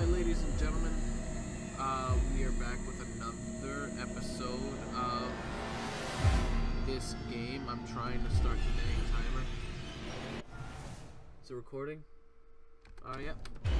Alright, ladies and gentlemen, uh, we are back with another episode of this game. I'm trying to start the dang timer. Is it recording? Uh, yeah.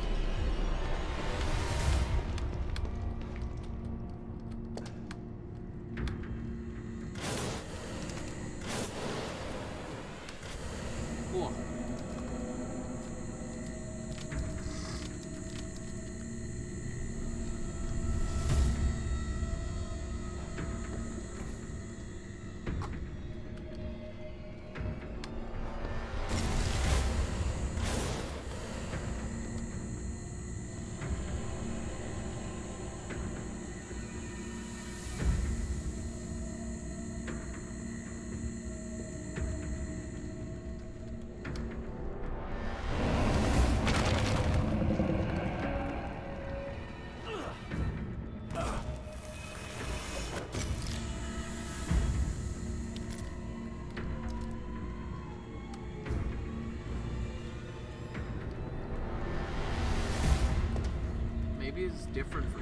Different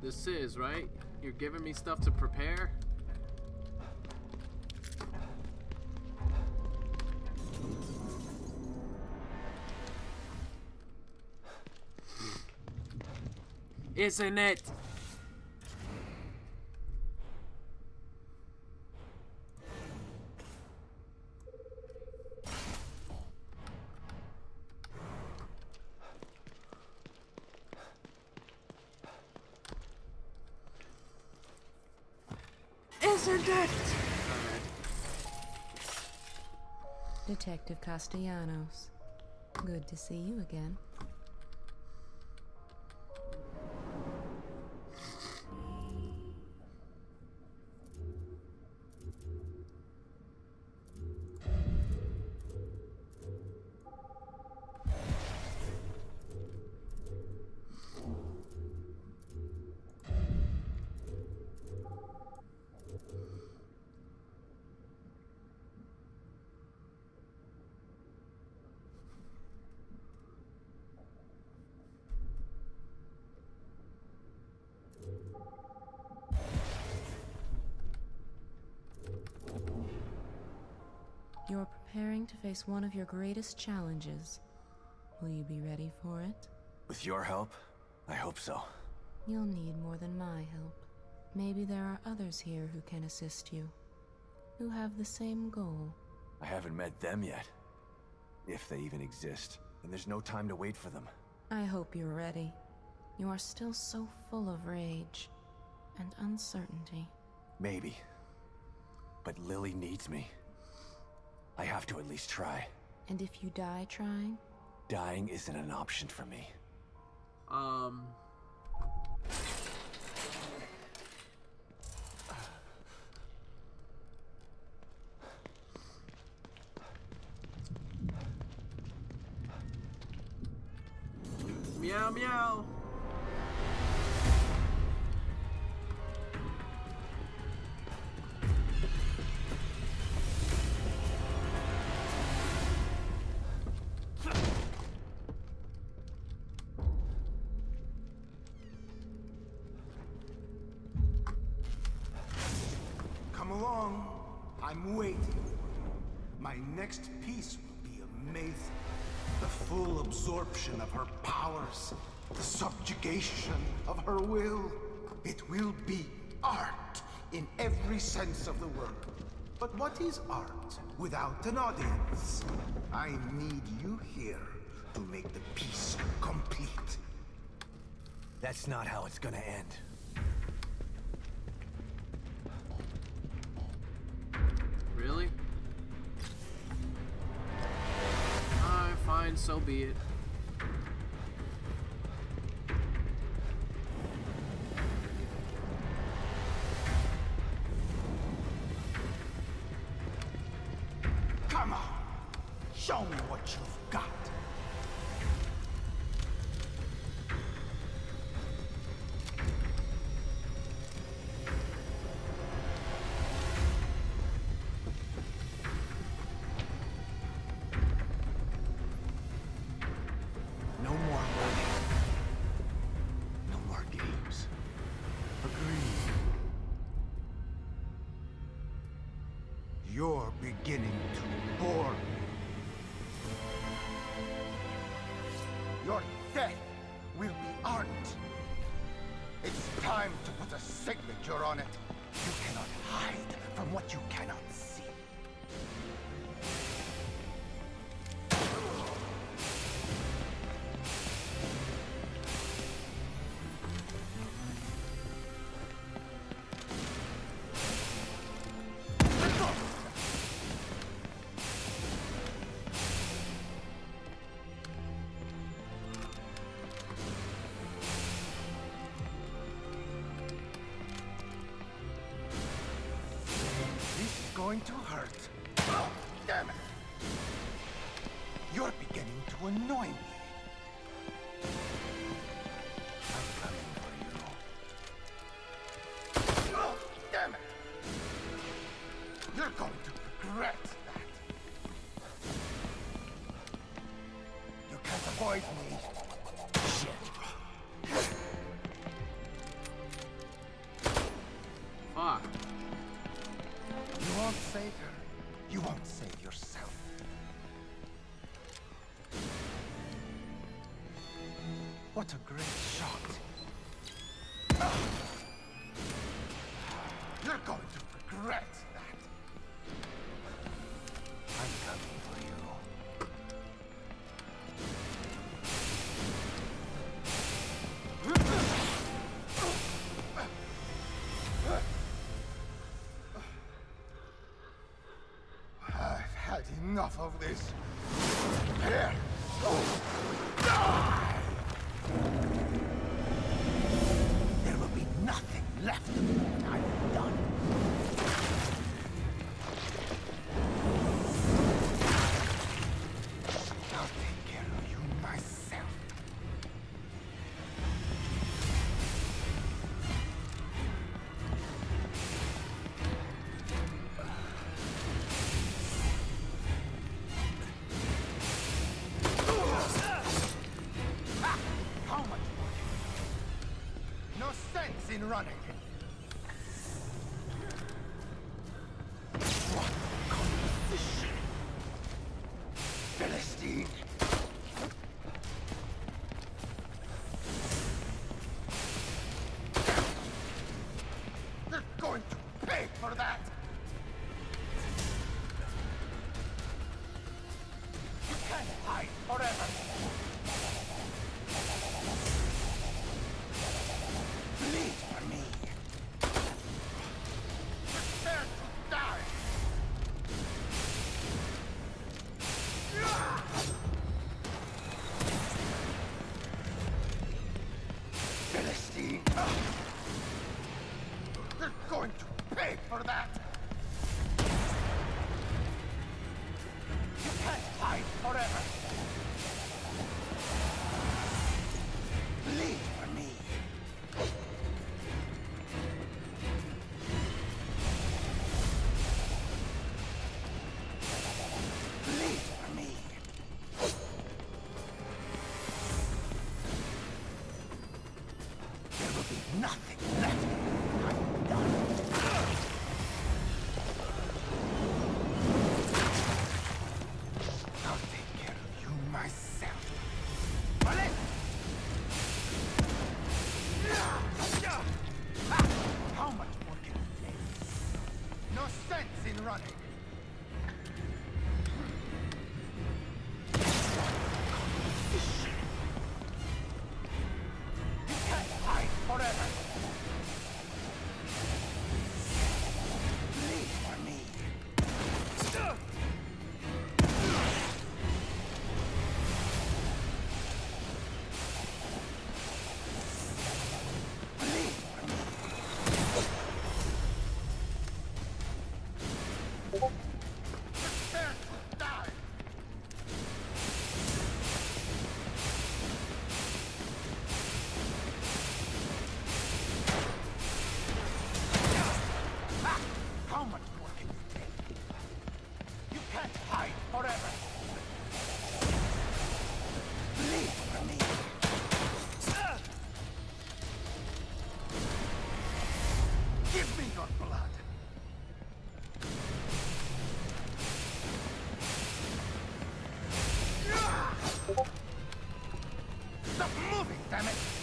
this is, right? You're giving me stuff to prepare? Isn't it? It? Alright. Detective Castellanos. Good to see you again. You're preparing to face one of your greatest challenges. Will you be ready for it? With your help, I hope so. You'll need more than my help. Maybe there are others here who can assist you, who have the same goal. I haven't met them yet. If they even exist. And there's no time to wait for them. I hope you're ready. You are still so full of rage and uncertainty. Maybe. But Lily needs me. I have to at least try. And if you die trying, Dying isn't an option for me. Um. I'm waiting. My next piece will be amazing. The full absorption of her powers, the subjugation of her will. It will be art in every sense of the word. But what is art without an audience? I need you here to make the piece complete. That's not how it's gonna end. Be it. Come on! Show me what you've You're beginning to What a great shot. You're going to regret that. I'm coming for you. I've had enough of this. Running. Going to pay for that. Stop moving, damn it!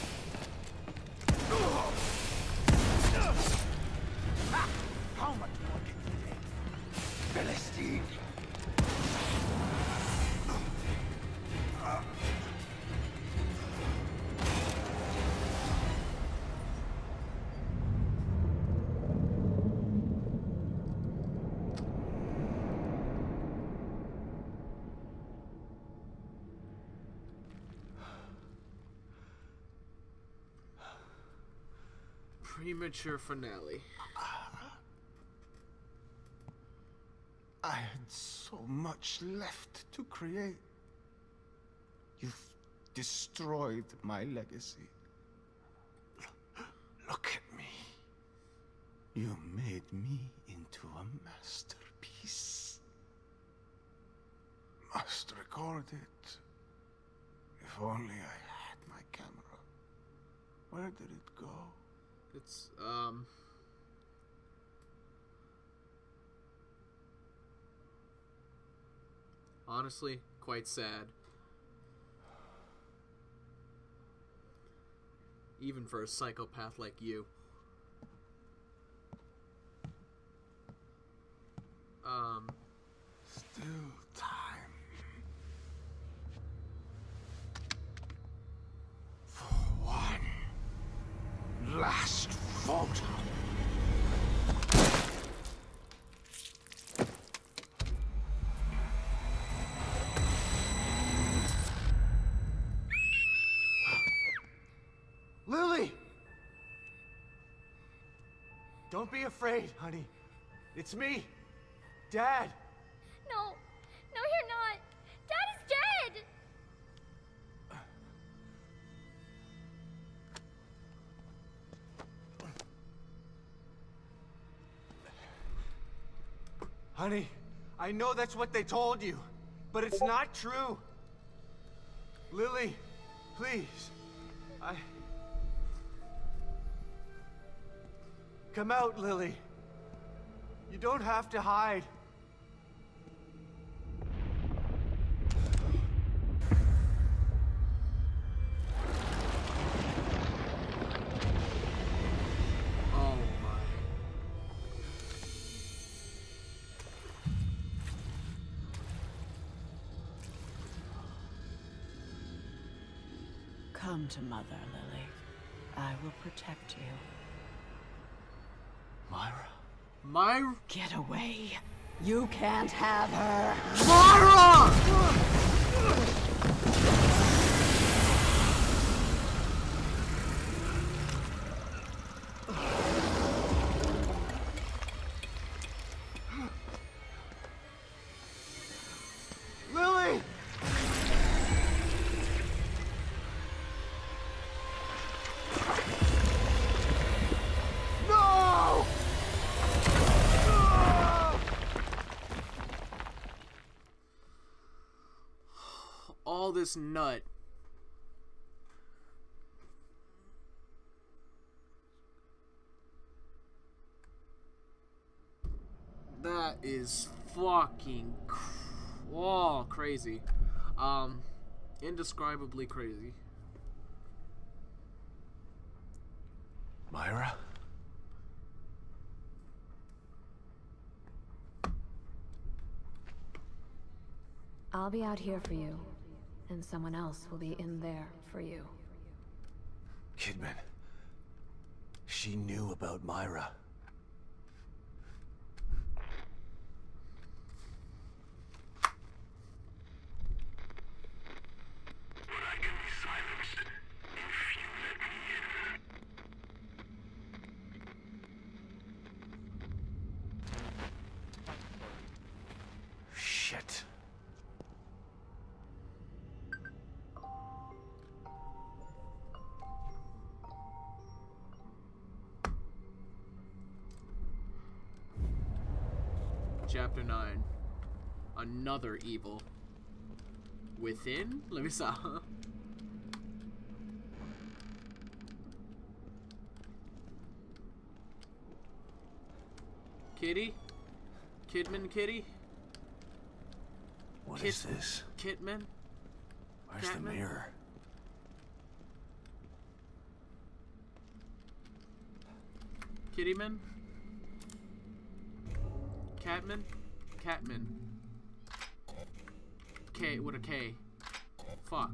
Premature finale. I had so much left to create. You've destroyed my legacy. Look at me. You made me into a masterpiece. Must record it. If only I had my camera. Where did it go? It's um honestly quite sad. Even for a psychopath like you. Um Still. Last photo. Lily! Don't be afraid, honey. It's me, Dad. No, no, you're not. Honey, I know that's what they told you, but it's not true. Lily, please. I. Come out, Lily. You don't have to hide. Come to Mother, Lily. I will protect you. Myra. Myra? Get away. You can't have her. Mara! this nut. That is fucking cr oh, crazy. Um, indescribably crazy. Myra? I'll be out here for you and someone else will be in there for you. Kidman. She knew about Myra. Chapter 9. Another evil. Within? Let me saw. Kitty? Kidman Kitty? What Kid- is this? Kitman? Where's the Catman? mirror? Kittyman? Catman? Catman. K with a K. Fuck.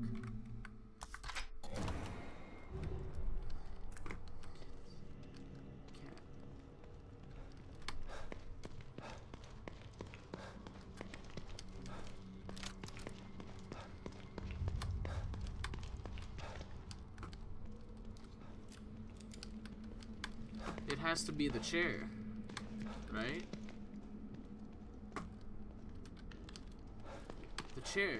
It has to be the chair, right? The chair.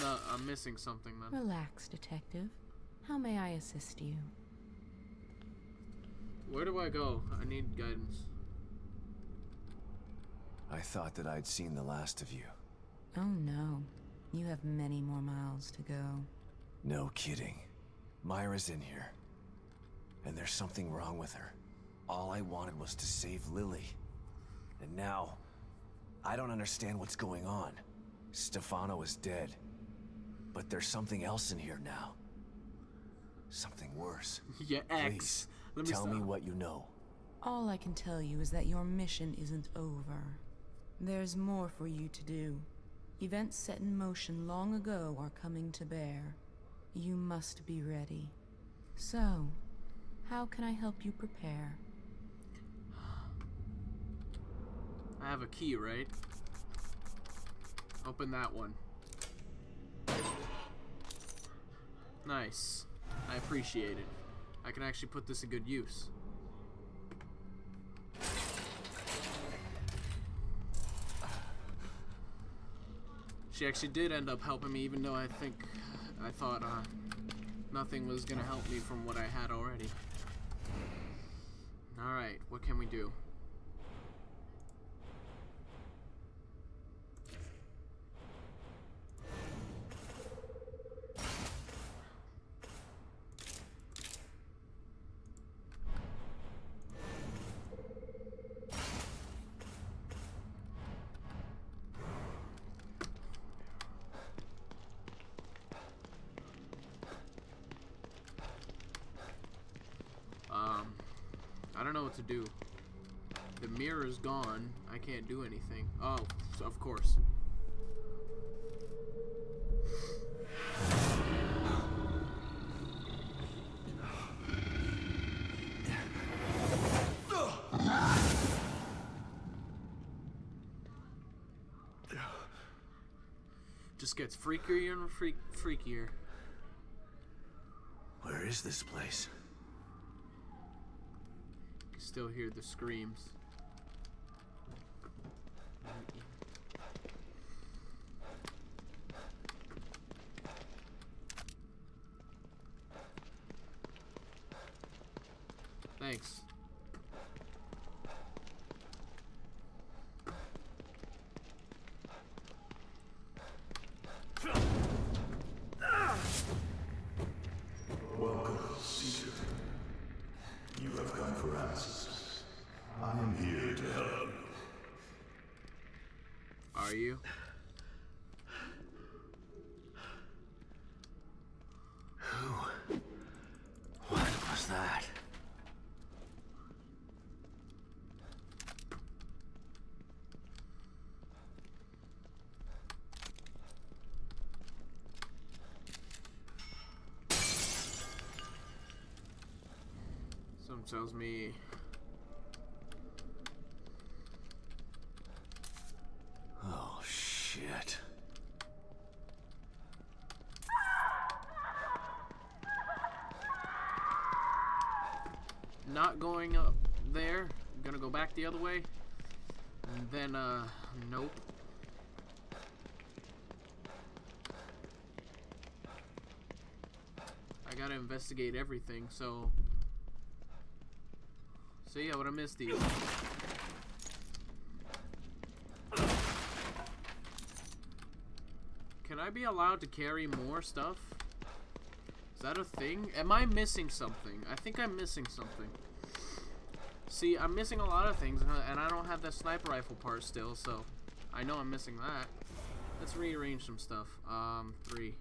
No, I'm missing something then. Relax, Detective. How may I assist you? Where do I go? I need guidance. I thought that I'd seen the last of you. Oh no. You have many more miles to go. No kidding. Myra's in here. And there's something wrong with her. All I wanted was to save Lily. And now, I don't understand what's going on. Stefano is dead. But there's something else in here now. Something worse. Yeah, X. Please, Let me tell me what you know. All I can tell you is that your mission isn't over. There's more for you to do. Events set in motion long ago are coming to bear. You must be ready. So, how can I help you prepare? I have a key, right? Open that one. Nice. I appreciate it. I can actually put this to good use. She actually did end up helping me, even though I think I thought uh, nothing was gonna help me from what I had already. Alright, what can we do? To do. The mirror's gone. I can't do anything. Oh, so of course. Just gets freakier and freak freakier. Where is this place? Still hear the screams. are you? Who? What was that? Some tells me not going up there. I'm gonna go back the other way. And then, uh, nope. I gotta investigate everything, so... See, I would've missed these. Can I be allowed to carry more stuff? That a thing? Am I missing something? I think I'm missing something. See, I'm missing a lot of things, and I don't have that sniper rifle part still, so I know I'm missing that. Let's rearrange some stuff. Um, three.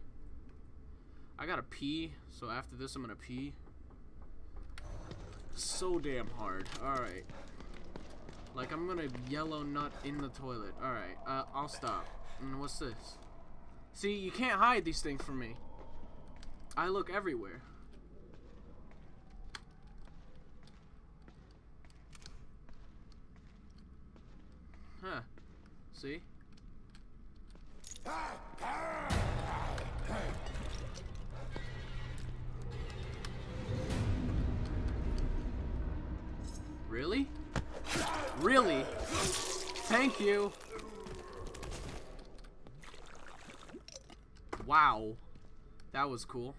I gotta pee, so after this I'm gonna pee. So damn hard. Alright. Like, I'm gonna yellow nut in the toilet. Alright, uh, I'll stop. And what's this? See, you can't hide these things from me. I look everywhere. Huh. See? Really? Really? Thank you. Wow. That was cool.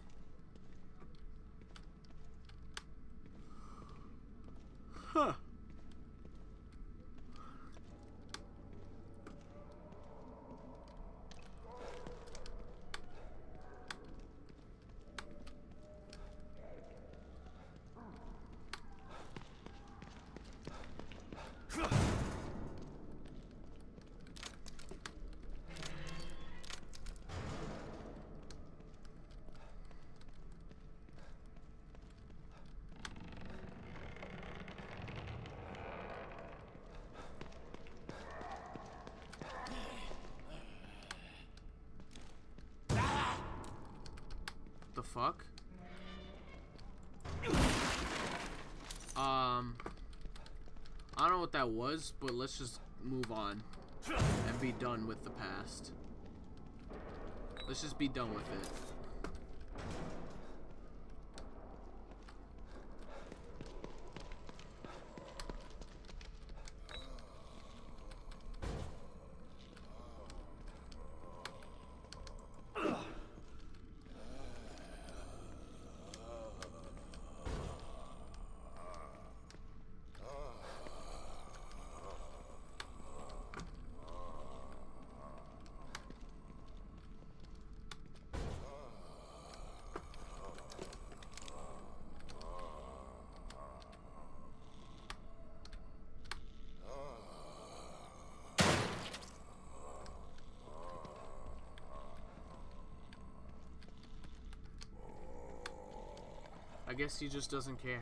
Huh. The fuck? Um, I don't know what that was, but let's just move on and be done with the past. Let's just be done with it. Guess he just doesn't care.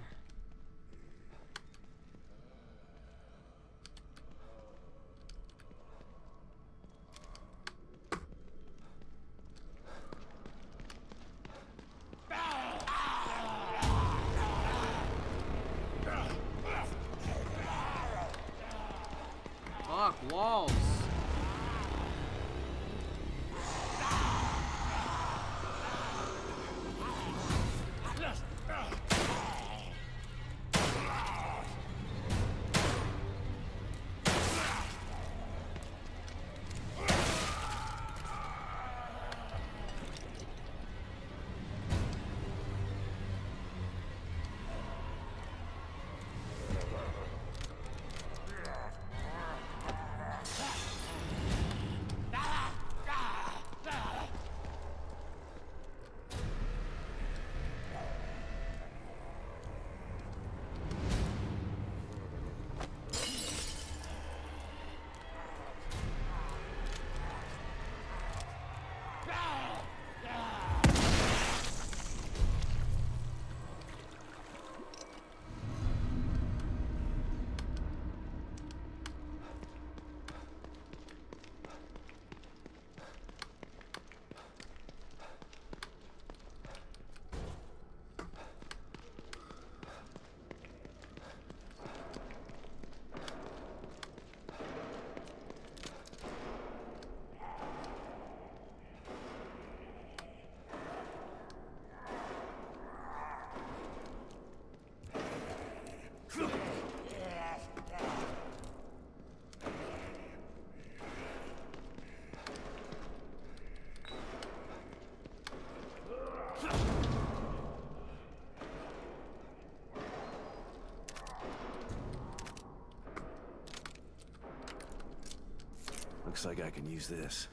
Looks like I can use this.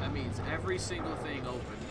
That means every single thing opened.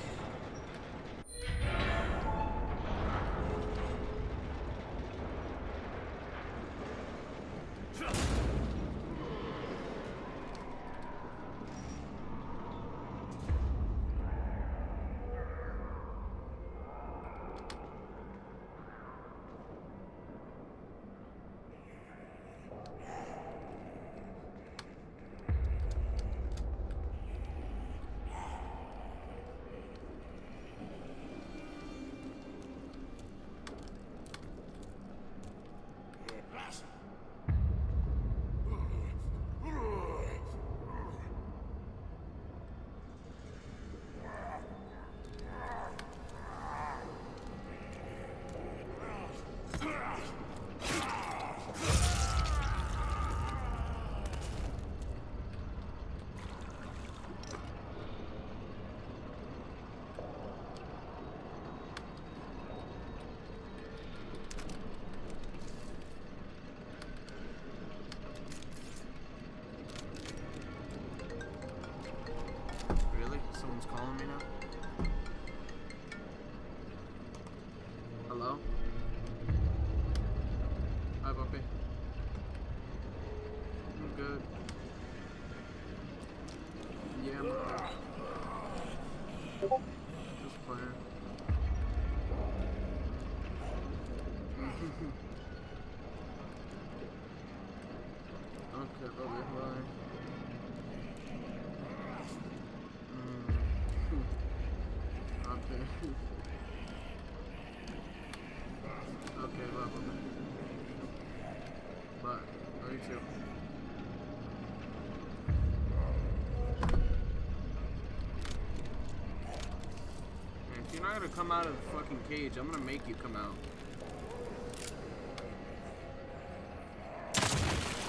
Gonna come out of the fucking cage, I'm gonna make you come out.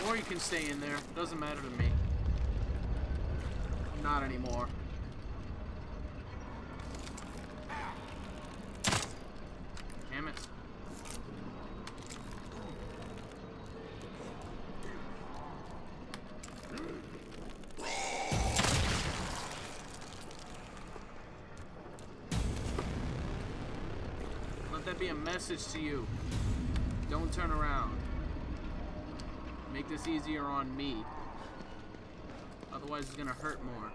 Or you can stay in there. Doesn't matter to me. Not anymore. Message to you. Don't turn around. Make this easier on me. Otherwise, it's gonna hurt more.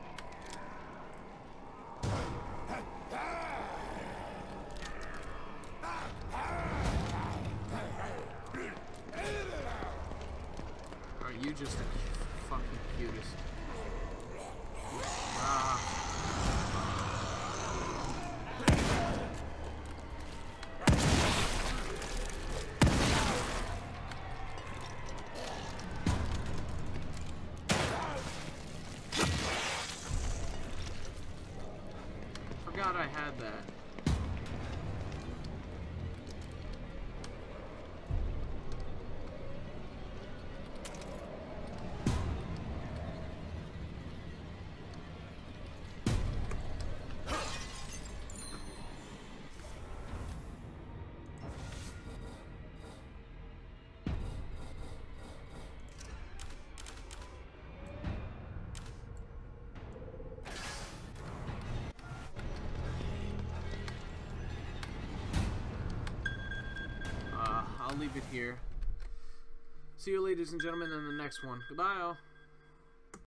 That. Leave it here. See you, ladies and gentlemen, in the next one. Goodbye, all.